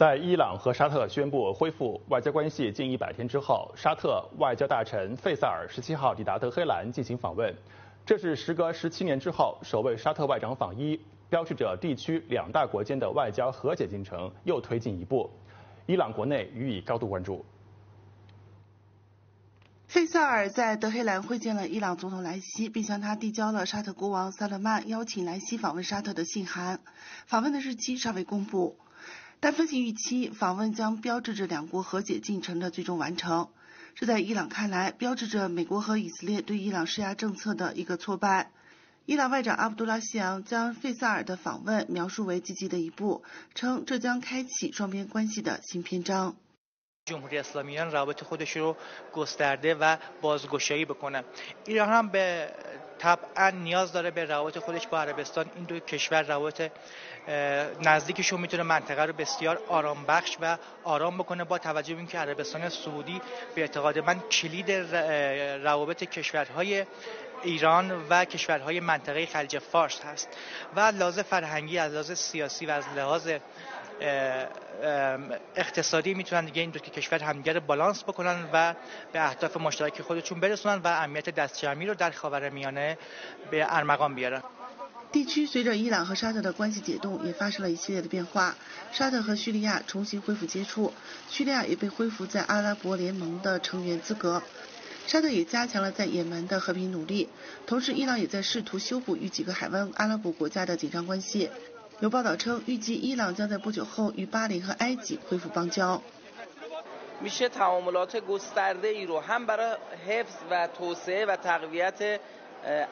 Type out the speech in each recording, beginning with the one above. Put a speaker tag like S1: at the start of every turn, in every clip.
S1: 在伊朗和沙特宣布恢复外交关系近一百天之后，沙特外交大臣费萨尔十七号抵达德黑兰进行访问，这是时隔十七年之后首位沙特外长访伊，标志着地区两大国间的外交和解进程又推进一步。伊朗国内予以高度关注。
S2: 费萨尔在德黑兰会见了伊朗总统莱西，并向他递交了沙特国王萨勒曼邀请莱西访问沙特的信函，访问的日期尚未公布。但分析预期，访问将标志着两国和解进程的最终完成。这在伊朗看来，标志着美国和以色列对伊朗施压政策的一个挫败。伊朗外长阿卜杜拉希扬将费萨尔的访问描述为积极的一步，称这将开启双边关系的新篇章。
S3: جمهوری اسلامی ایران روابط خودش رو گسترده و بازگشایی بکنه. ایران هم به طبعا نیاز داره به روابط خودش با عربستان. این دو کشور روابط نزدیکشون می‌تونه منطقه رو بسیار آرام بخش و آرام بکنه. با توجه به اینکه عربستان سعودی به اعتقاد من کلید روابط کشورهای ایران و کشورهای منطقه خلیج فارس هست. و لحاظ فرهنگی از لحاظ سیاسی و از لحاظ اقتصادی میتونن دیگه این دو کشور همدیگه رو بالانس بکنن و به اهداف مشترک خودشون برسونن و امنیت دستجمعی رو در خاورمیانه به ارمغان بیارن
S2: 地区随着伊朗和沙特的关系解冻，也发生了一系列的变化。沙特和叙利亚重新恢复接触，叙利亚也被恢复在阿拉伯联盟的成员资格。沙特也加强了在也门的和平努力，同时伊朗也在试图修补与几个海湾阿拉伯国家的紧张关系。 有报道称，预计伊朗将在不久后与巴林和埃及恢复邦交。
S4: میشه تعاملات گسترده ای رو هم برای حفظ و توسعه و تقویت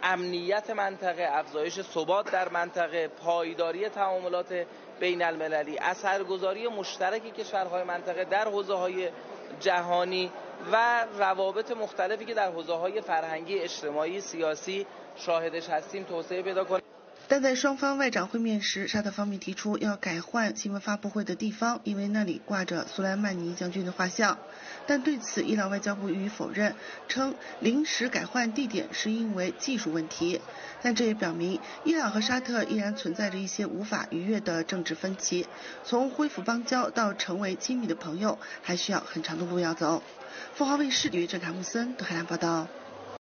S4: امنیت منطقه افزایش ثبات در منطقه پایداری تعاملات بین المللی اثرگذاری مشترک کشورهای منطقه در حوزه های جهانی و روابط مختلفی که در حوزه های فرهنگی اجتماعی سیاسی شاهدش هستیم توسعه پیدا کنه
S2: 但在双方外长会面时，沙特方面提出要改换新闻发布会的地方，因为那里挂着苏莱曼尼将军的画像。但对此，伊朗外交部予以否认，称临时改换地点是因为技术问题。但这也表明，伊朗和沙特依然存在着一些无法逾越的政治分歧。从恢复邦交到成为亲密的朋友，还需要很长的路要走。凤凰卫视李玉正、卡木森，德黑兰报道。